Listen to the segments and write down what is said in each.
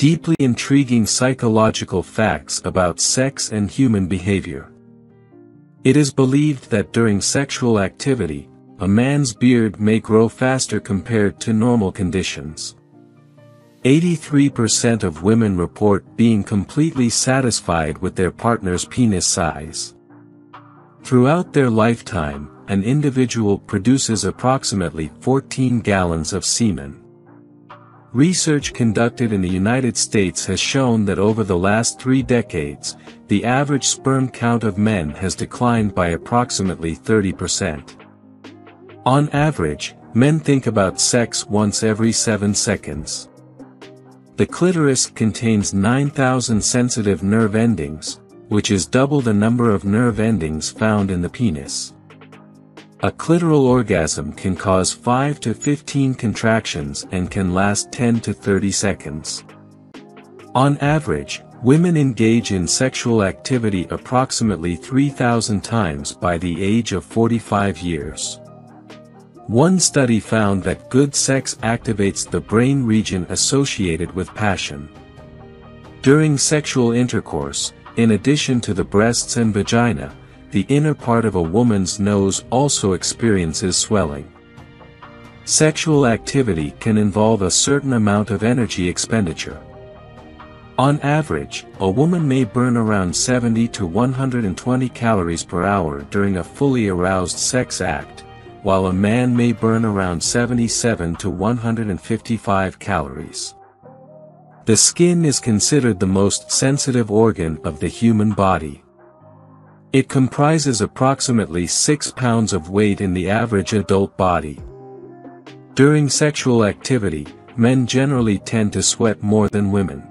Deeply intriguing psychological facts about sex and human behavior. It is believed that during sexual activity, a man's beard may grow faster compared to normal conditions. 83% of women report being completely satisfied with their partner's penis size. Throughout their lifetime, an individual produces approximately 14 gallons of semen. Research conducted in the United States has shown that over the last three decades, the average sperm count of men has declined by approximately 30%. On average, men think about sex once every 7 seconds. The clitoris contains 9,000 sensitive nerve endings, which is double the number of nerve endings found in the penis. A clitoral orgasm can cause 5 to 15 contractions and can last 10 to 30 seconds. On average, women engage in sexual activity approximately 3,000 times by the age of 45 years. One study found that good sex activates the brain region associated with passion. During sexual intercourse, in addition to the breasts and vagina, the inner part of a woman's nose also experiences swelling. Sexual activity can involve a certain amount of energy expenditure. On average, a woman may burn around 70 to 120 calories per hour during a fully aroused sex act, while a man may burn around 77 to 155 calories. The skin is considered the most sensitive organ of the human body. It comprises approximately 6 pounds of weight in the average adult body. During sexual activity, men generally tend to sweat more than women.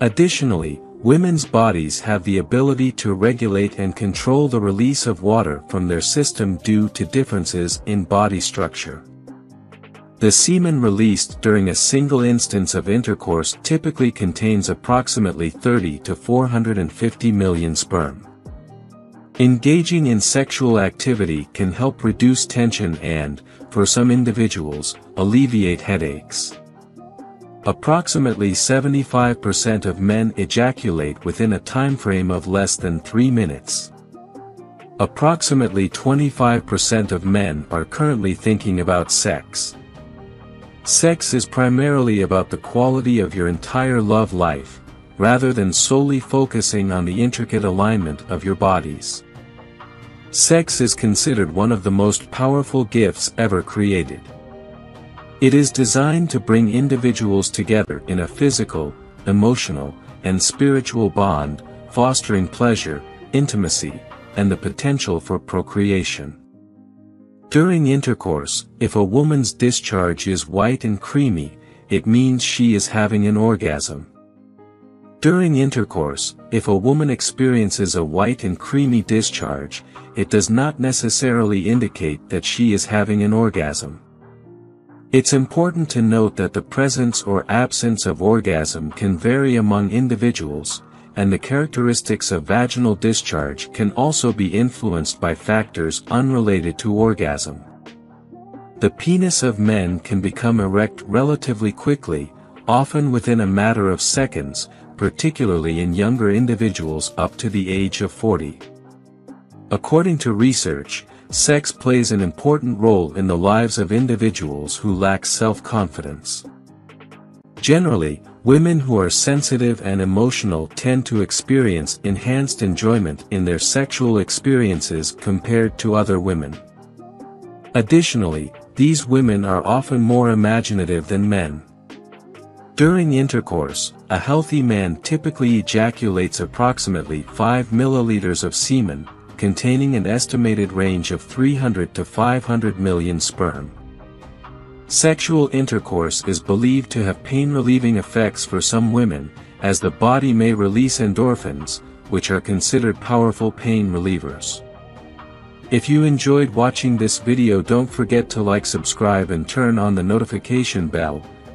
Additionally, Women's bodies have the ability to regulate and control the release of water from their system due to differences in body structure. The semen released during a single instance of intercourse typically contains approximately 30 to 450 million sperm. Engaging in sexual activity can help reduce tension and, for some individuals, alleviate headaches. Approximately 75% of men ejaculate within a timeframe of less than 3 minutes. Approximately 25% of men are currently thinking about sex. Sex is primarily about the quality of your entire love life, rather than solely focusing on the intricate alignment of your bodies. Sex is considered one of the most powerful gifts ever created. It is designed to bring individuals together in a physical, emotional, and spiritual bond, fostering pleasure, intimacy, and the potential for procreation. During intercourse, if a woman's discharge is white and creamy, it means she is having an orgasm. During intercourse, if a woman experiences a white and creamy discharge, it does not necessarily indicate that she is having an orgasm. It's important to note that the presence or absence of orgasm can vary among individuals, and the characteristics of vaginal discharge can also be influenced by factors unrelated to orgasm. The penis of men can become erect relatively quickly, often within a matter of seconds, particularly in younger individuals up to the age of 40. According to research, sex plays an important role in the lives of individuals who lack self-confidence. Generally, women who are sensitive and emotional tend to experience enhanced enjoyment in their sexual experiences compared to other women. Additionally, these women are often more imaginative than men. During intercourse, a healthy man typically ejaculates approximately 5 milliliters of semen, containing an estimated range of 300 to 500 million sperm. Sexual intercourse is believed to have pain-relieving effects for some women, as the body may release endorphins, which are considered powerful pain relievers. If you enjoyed watching this video don't forget to like subscribe and turn on the notification bell,